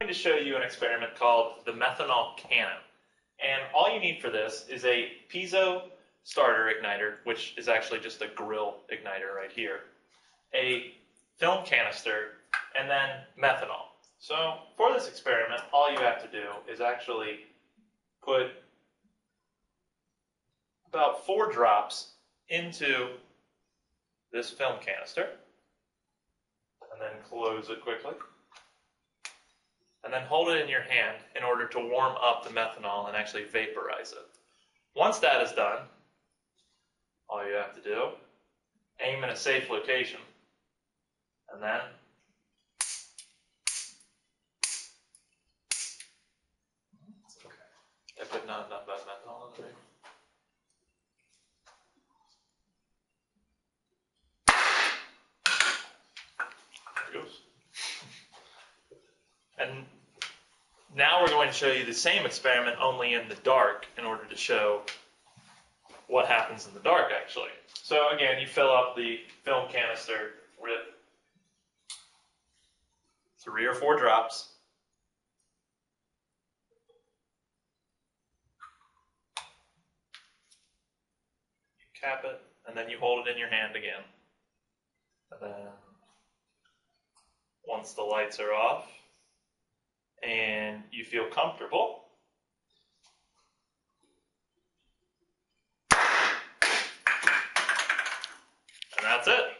going to show you an experiment called the methanol cannon. And all you need for this is a piezo starter igniter, which is actually just a grill igniter right here, a film canister, and then methanol. So for this experiment, all you have to do is actually put about four drops into this film canister, and then close it quickly and then hold it in your hand in order to warm up the methanol and actually vaporize it. Once that is done, all you have to do, aim in a safe location, and then I put not enough methanol in there. There goes. And now we're going to show you the same experiment only in the dark in order to show what happens in the dark actually. So again, you fill up the film canister with three or four drops. You cap it, and then you hold it in your hand again. And then once the lights are off, and you feel comfortable, and that's it.